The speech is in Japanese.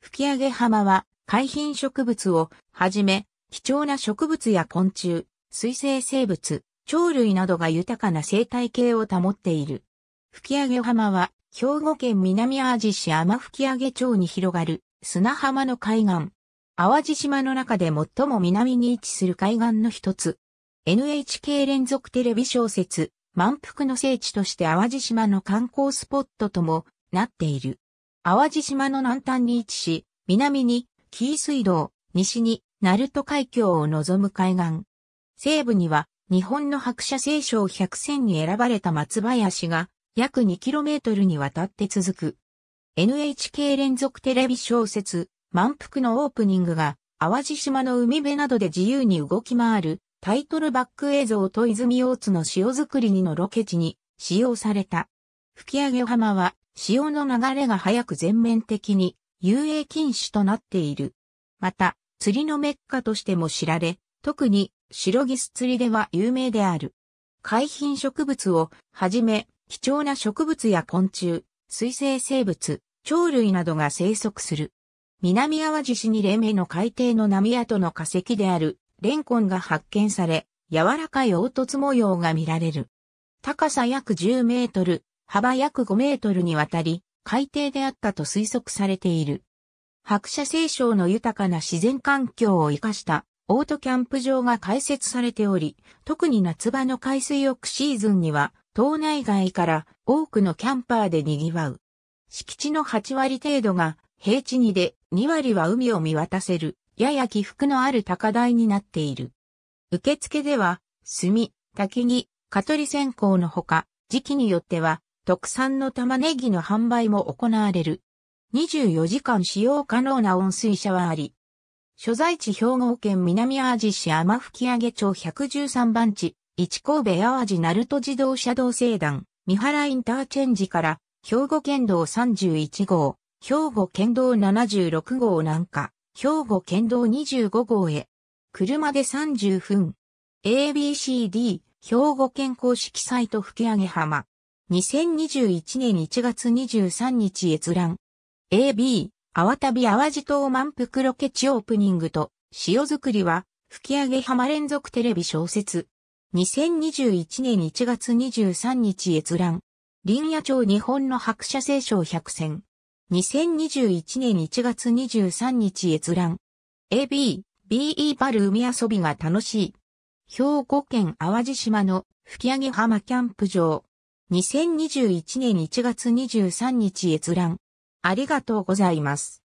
吹上浜は海浜植物をはじめ、貴重な植物や昆虫、水生生物、鳥類などが豊かな生態系を保っている。吹上浜は兵庫県南淡路市天吹上町に広がる砂浜の海岸。淡路島の中で最も南に位置する海岸の一つ。NHK 連続テレビ小説、満腹の聖地として淡路島の観光スポットともなっている。淡路島の南端に位置し、南に紀伊水道、西に鳴門海峡を望む海岸。西部には日本の白社聖賞100選に選ばれた松林が約 2km にわたって続く。NHK 連続テレビ小説、満腹のオープニングが淡路島の海辺などで自由に動き回るタイトルバック映像と泉大津の塩作りにのロケ地に使用された。吹上浜は潮の流れが早く全面的に遊泳禁止となっている。また、釣りのメッカとしても知られ、特に白ギス釣りでは有名である。海浜植物をはじめ、貴重な植物や昆虫、水生生物、鳥類などが生息する。南淡路市に黎明の海底の波跡の化石であるレンコンが発見され、柔らかい凹凸模様が見られる。高さ約10メートル、幅約5メートルにわたり、海底であったと推測されている。白社清少の豊かな自然環境を生かしたオートキャンプ場が開設されており、特に夏場の海水浴シーズンには、島内外から多くのキャンパーで賑わう。敷地の8割程度が平地にで2割は海を見渡せる、やや起伏のある高台になっている。受付では、炭、焚き木、蚊取り線香のほか、時期によっては特産の玉ねぎの販売も行われる。24時間使用可能な温水シャワーあり。所在地兵庫県南淡路市天吹上町113番地、市神戸淡路鳴門自動車道西段、三原インターチェンジから、兵庫県道31号、兵庫県道76号南下、兵庫県道25号へ。車で30分。ABCD、兵庫県公式サイト吹上浜。2021年1月23日閲覧。AB、淡旅淡路島満腹ロケ地オープニングと、塩作りは、吹上浜連続テレビ小説。2021年1月23日閲覧。林野町日本の白社聖賞百選。2021年1月23日閲覧。AB、BE バル海遊びが楽しい。兵庫県淡路島の吹上浜キャンプ場。2021年1月23日閲覧。ありがとうございます。